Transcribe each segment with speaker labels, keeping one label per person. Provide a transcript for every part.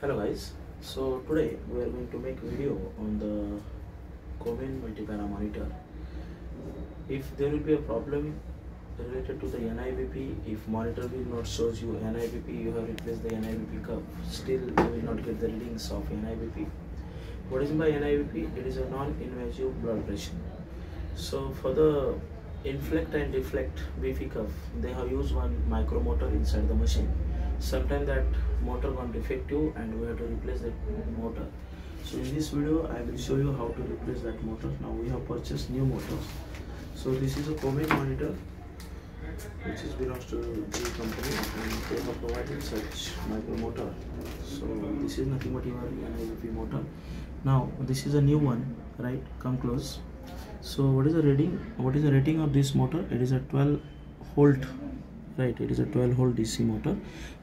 Speaker 1: hello guys. So today we are going to make a video on the Comen multipara monitor. If there will be a problem related to the NIBP if monitor will not shows you NIBP you have replaced the NIBP curve still you will not get the readings of NIBP what is by NIBP it is a non-invasive blood pressure. So for the inflect and deflect BP curve they have used one micromotor inside the machine sometimes that motor got defective and we have to replace that motor. So in this video i will show you how to replace that motor. Now we have purchased new motors. So this is a Comen monitor which is belongs to the company and they have provided such micro motor. So this is nothing but your NIBP motor. Now this is a new one right? Come close. So what is the rating what is the rating of this motor? It is a 12 volt right it is a 12 volt dc motor.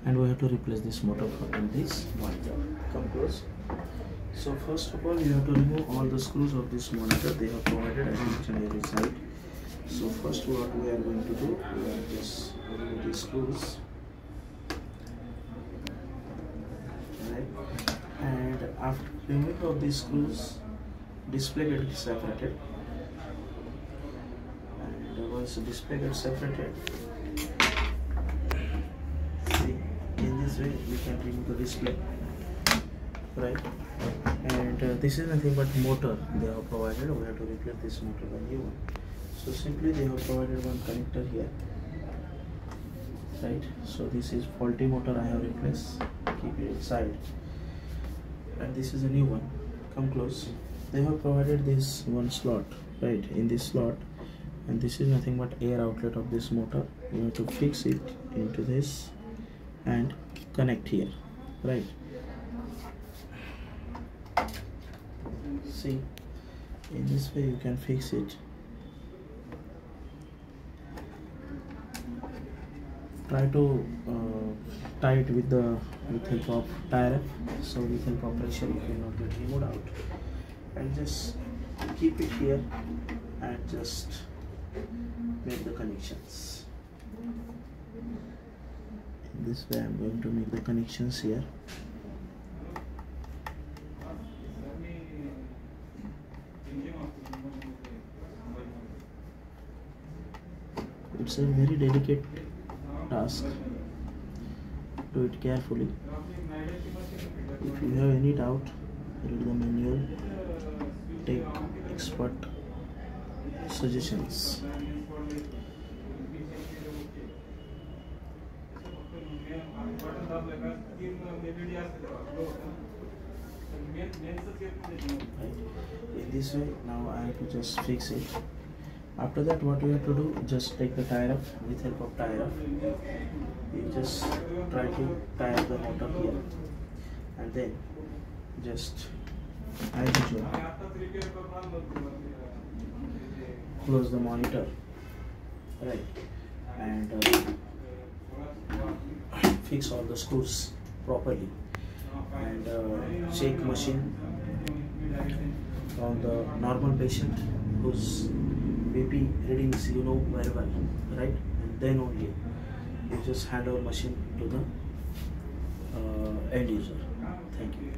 Speaker 1: And we have to replace this motor in this monitor come close. So first of all you have to remove all the screws of this monitor. They have provided at each and every side. So first what we are going to do we are just remove the screws. Right. And after removing of these screws display gets separated. And once the display gets separated way we can remove the display right? And uh, this is nothing but motor they have provided. We have to replace this motor by new one. So simply they have provided one connector here right? So this is faulty motor i have replaced. Keep it inside. And this is a new one. Come close. They have provided this one slot right in this slot. And this is nothing but air outlet of this motor. You have to fix it into this. And connect here right? See in this way you can fix it. Try to uh, tie it with the with help of tire so with help of pressure it will not get removed out. And just keep it here and just make the connections this way I'm going to make the connections here. It's a very delicate task. Do it carefully. If you have any doubt read the manual. Take expert suggestions in this way now I have to just fix it. After that what we have to do just take the tire up with help of tire up. You just try to tire the motor here. And then just as close the monitor. Right. And uh, fix all the screws properly and uh, check machine on the normal patient whose BP readings you know very well, right? And then only you just hand over machine to the uh, end user. Thank you.